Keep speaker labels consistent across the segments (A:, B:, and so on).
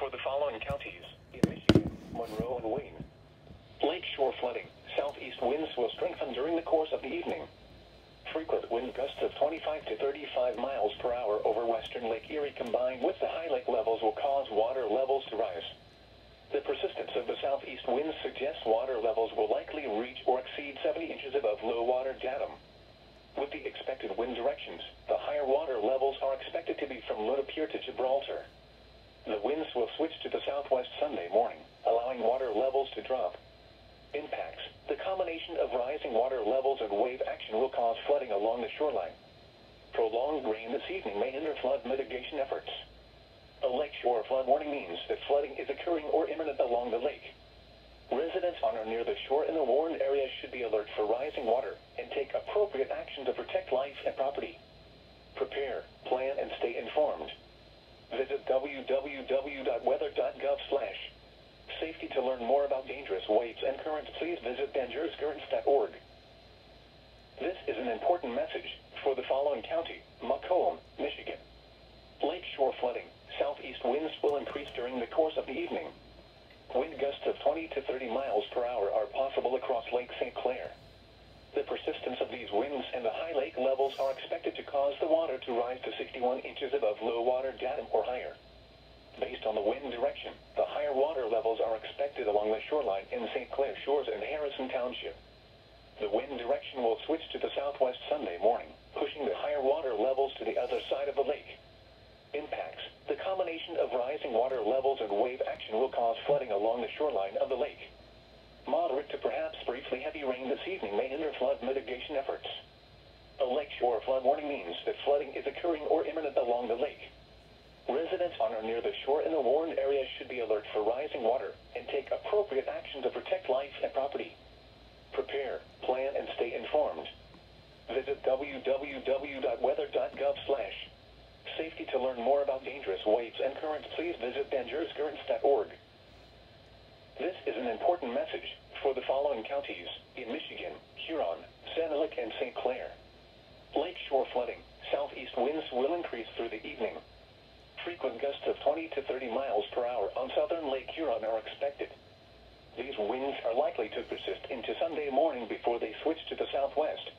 A: for the following counties in Michigan, Monroe, and Wayne. Lakeshore flooding. Southeast winds will strengthen during the course of the evening. Frequent wind gusts of 25 to 35 miles per hour over western Lake Erie combined with the high lake levels will cause water levels to rise. The persistence of the southeast winds suggests water levels will likely reach or exceed 70 inches above low water datum. With the expected wind directions, the higher water levels are expected to be from Luna Pier to Gibraltar. The winds will switch to the southwest Sunday morning, allowing water levels to drop. Impacts. The combination of rising water levels and wave action will cause flooding along the shoreline. Prolonged rain this evening may hinder flood mitigation efforts. A lakeshore flood warning means that flooding is occurring or imminent along the lake. Residents on or near the shore in the warned area should be alert for rising water and take appropriate action to protect life and property. Prepare, plan, and stay informed. Visit www.weather.gov slash safety to learn more about dangerous waves and currents. Please visit dangerouscurrents.org. This is an important message for the following county, Macomb, Michigan. Lakeshore flooding. Southeast winds will increase during the course of the evening. Wind gusts of 20 to 30 miles per hour are possible across Lake St. Clair. The persistence of these winds and the high lake are expected to cause the water to rise to 61 inches above low water datum or higher. Based on the wind direction, the higher water levels are expected along the shoreline in St. Clair Shores and Harrison Township. The wind direction will switch to the southwest Sunday morning, pushing the higher water levels to the other side of the lake. Impacts. The combination of rising water levels and wave action will cause flooding along the shoreline of the lake. Moderate to perhaps briefly heavy rain this evening may hinder flood mitigation efforts. A lakeshore flood warning means that flooding is occurring or imminent along the lake. Residents on or near the shore in the warned area should be alert for rising water and take appropriate action to protect life and property. Prepare, plan, and stay informed. Visit www.weather.gov slash safety to learn more about dangerous waves and currents. Please visit dangerouscurrents.org. This is an important message for the following counties in Michigan, Huron, Sanilac, and St. Clair. Lakeshore flooding. Southeast winds will increase through the evening. Frequent gusts of 20 to 30 miles per hour on southern Lake Huron are expected. These winds are likely to persist into Sunday morning before they switch to the southwest.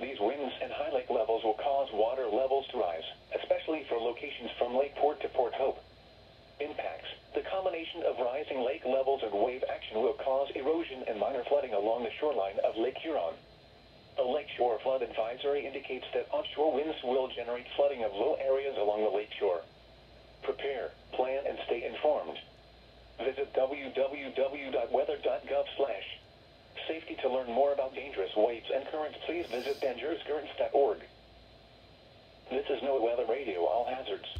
A: These winds and high lake levels will cause water levels to rise, especially for locations from Lakeport to Port Hope. Impacts. The combination of rising lake levels and wave action will cause erosion and minor flooding along the shoreline of Lake Huron. A lakeshore flood advisory indicates that offshore winds will generate flooding of low areas along the lakeshore. Prepare, plan, and stay informed. Visit www.weather.gov slash safety to learn more about dangerous waves and currents. Please visit dangerouscurrents.org. This is NOAA Weather Radio, all hazards.